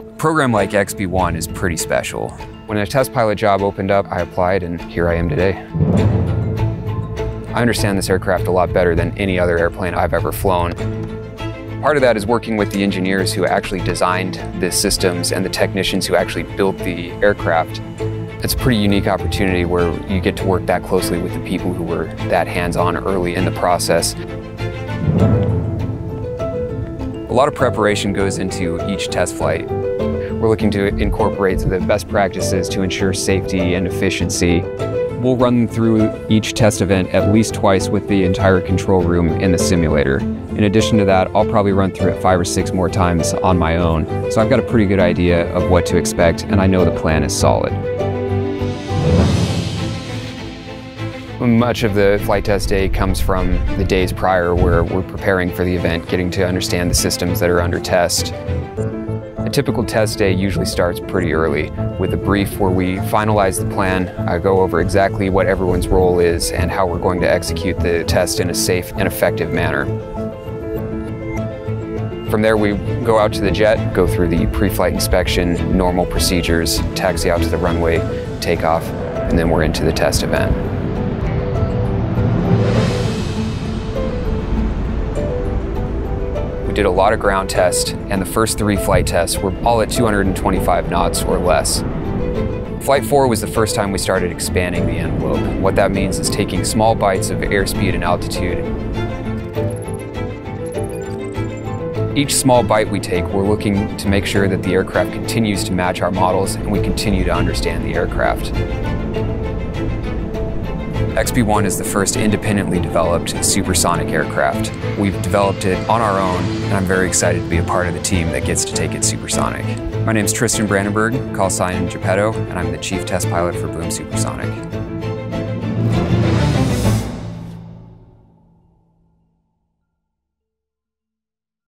A program like XB1 is pretty special. When a test pilot job opened up, I applied and here I am today. I understand this aircraft a lot better than any other airplane I've ever flown. Part of that is working with the engineers who actually designed the systems and the technicians who actually built the aircraft. It's a pretty unique opportunity where you get to work that closely with the people who were that hands-on early in the process. A lot of preparation goes into each test flight. We're looking to incorporate the best practices to ensure safety and efficiency. We'll run through each test event at least twice with the entire control room in the simulator. In addition to that, I'll probably run through it five or six more times on my own. So I've got a pretty good idea of what to expect and I know the plan is solid. Much of the flight test day comes from the days prior where we're preparing for the event, getting to understand the systems that are under test. A typical test day usually starts pretty early with a brief where we finalize the plan, I go over exactly what everyone's role is and how we're going to execute the test in a safe and effective manner. From there, we go out to the jet, go through the pre-flight inspection, normal procedures, taxi out to the runway, take off, and then we're into the test event. We did a lot of ground tests, and the first three flight tests were all at 225 knots or less. Flight 4 was the first time we started expanding the envelope. What that means is taking small bites of airspeed and altitude. Each small bite we take, we're looking to make sure that the aircraft continues to match our models and we continue to understand the aircraft. XB-1 is the first independently developed supersonic aircraft. We've developed it on our own, and I'm very excited to be a part of the team that gets to take it supersonic. My name is Tristan Brandenburg, call sign Geppetto, and I'm the chief test pilot for Boom Supersonic.